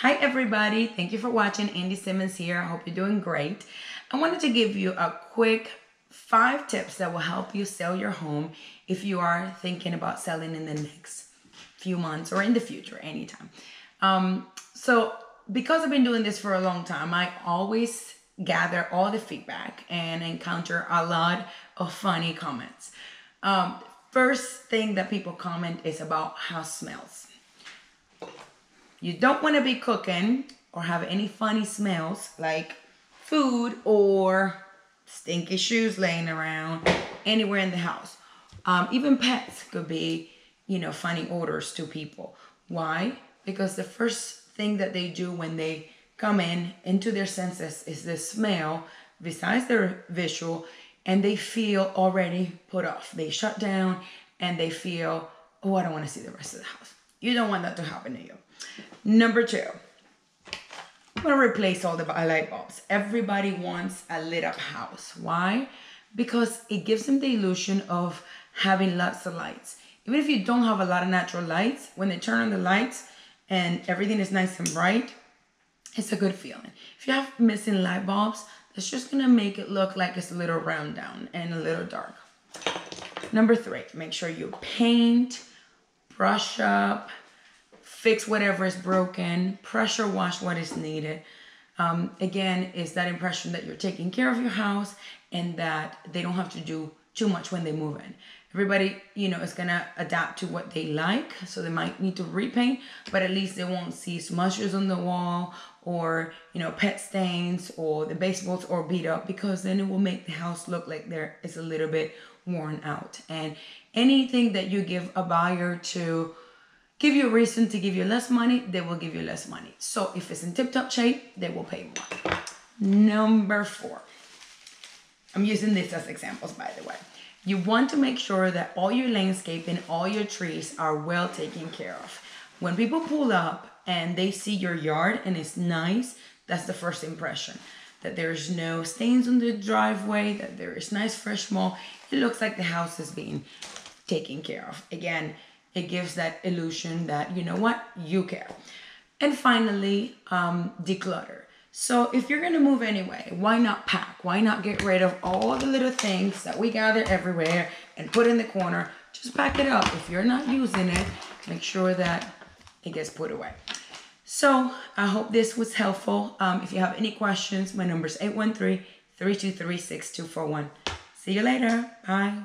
Hi everybody, thank you for watching. Andi Simmons here. I hope you're doing great. I wanted to give you a quick five tips that will help you sell your home if you are thinking about selling in the next few months or in the future, anytime. Um, so because I've been doing this for a long time, I always gather all the feedback and encounter a lot of funny comments. Um, first thing that people comment is about house smells. You don't want to be cooking or have any funny smells like food or stinky shoes laying around anywhere in the house. Um, even pets could be, you know, funny odors to people. Why? Because the first thing that they do when they come in into their senses is the smell besides their visual and they feel already put off. They shut down and they feel, oh, I don't want to see the rest of the house. You don't want that to happen to you. Number two, I'm gonna replace all the uh, light bulbs. Everybody wants a lit up house. Why? Because it gives them the illusion of having lots of lights. Even if you don't have a lot of natural lights, when they turn on the lights and everything is nice and bright, it's a good feeling. If you have missing light bulbs, that's just gonna make it look like it's a little round down and a little dark. Number three, make sure you paint, brush up, fix whatever is broken, pressure wash what is needed. Um, again, is that impression that you're taking care of your house and that they don't have to do too much when they move in. Everybody, you know, is gonna adapt to what they like, so they might need to repaint, but at least they won't see smudges on the wall or you know pet stains or the baseballs or beat up because then it will make the house look like there is a little bit worn out. And anything that you give a buyer to give you a reason to give you less money, they will give you less money. So if it's in tip-top shape, they will pay more. Number four. I'm using this as examples, by the way. You want to make sure that all your landscaping, all your trees are well taken care of. When people pull up and they see your yard and it's nice, that's the first impression. That there's no stains on the driveway, that there is nice fresh mold. It looks like the house is being taken care of. Again, it gives that illusion that, you know what, you care. And finally, um, declutter. So if you're gonna move anyway, why not pack? Why not get rid of all the little things that we gather everywhere and put in the corner? Just pack it up. If you're not using it, make sure that it gets put away. So I hope this was helpful. Um, if you have any questions, my number is 813-323-6241. See you later. Bye.